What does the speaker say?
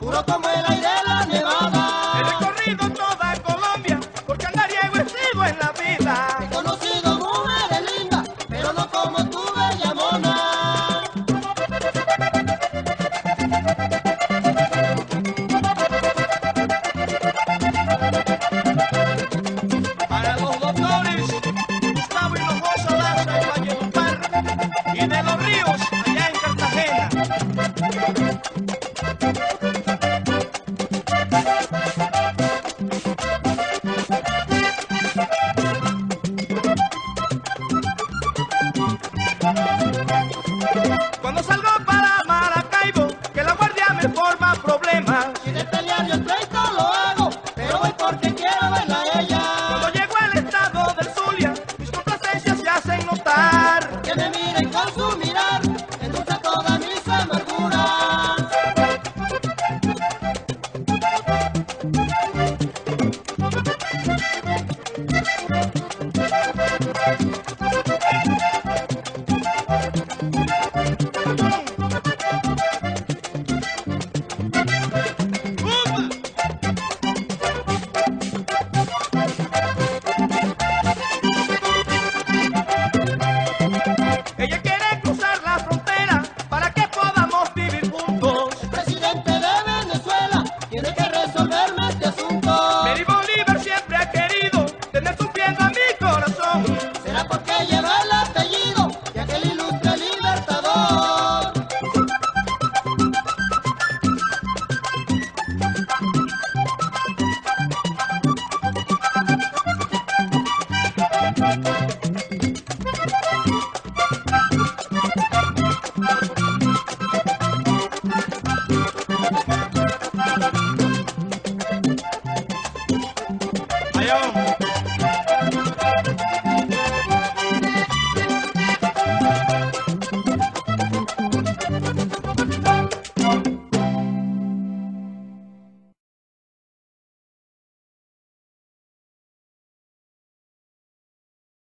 puro como el aire. Voy porque Jayam